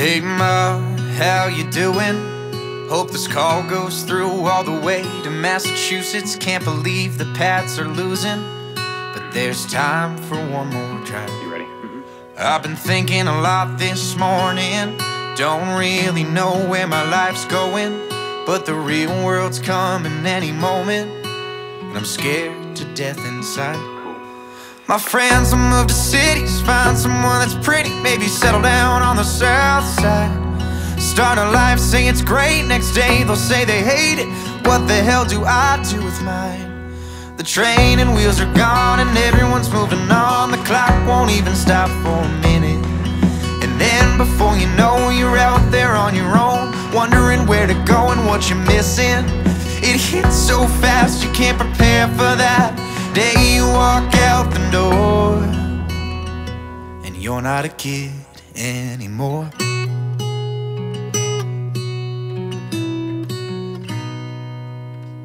Hey Ma, how you doing? Hope this call goes through all the way to Massachusetts. Can't believe the Pats are losing, but there's time for one more try. You ready? Mm -hmm. I've been thinking a lot this morning. Don't really know where my life's going, but the real world's coming any moment. And I'm scared to death inside my friends will move to cities, find someone that's pretty, maybe settle down on the south side. Start a life, say it's great, next day they'll say they hate it. What the hell do I do with mine? The train and wheels are gone and everyone's moving on. The clock won't even stop for a minute. And then before you know, you're out there on your own, wondering where to go and what you're missing. It hits so fast, you can't prepare for that day you walk out the door and you're not a kid anymore.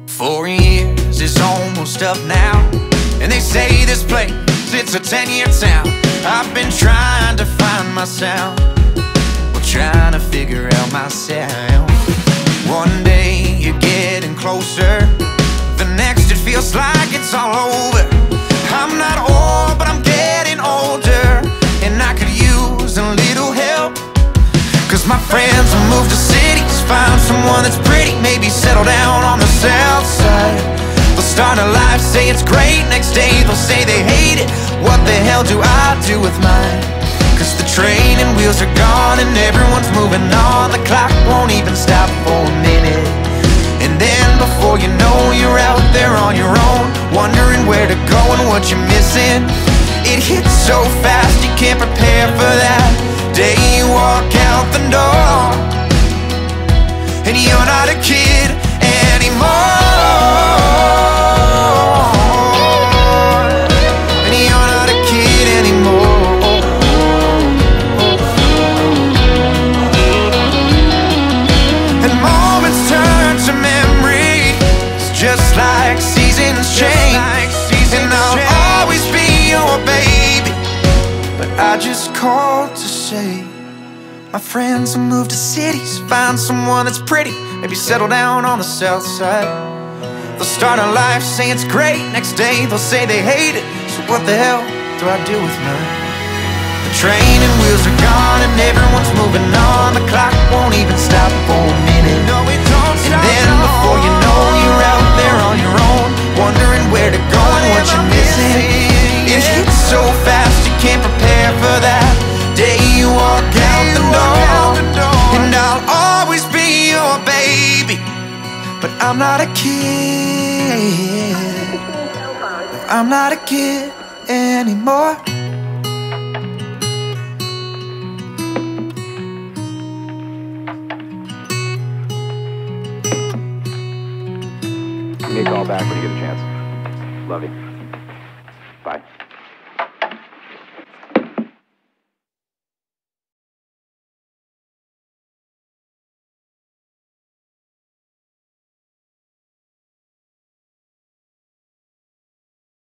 Four years is almost up now, and they say this place it's a ten-year town. I've been trying to find my sound, well, trying to figure out myself. Closer, the next it feels like it's all over. I'm not old, but I'm getting older, and I could use a little help. Cause my friends will move to cities, find someone that's pretty, maybe settle down on the south side. They'll start a life, say it's great, next day they'll say they hate it. What the hell do I do with mine? Cause the train and wheels are gone and everyone's moving on. The clock won't even stop for a minute. What you're missing. It hits so fast you can't prepare for that day you walk out the door and you're not a kid I just called to say My friends will move to cities Find someone that's pretty Maybe settle down on the south side. They'll start a life, say it's great Next day they'll say they hate it. So what the hell do I do with mine? The train and wheels are gone And everyone's moving on. The clock won't even stop for a minute. No, it don't And then before you know You're out there on your own Wondering where to go and what you're missing. It hits so fast you can't But I'm not a kid I'm not a kid anymore Give me a call back when you get a chance. Love you.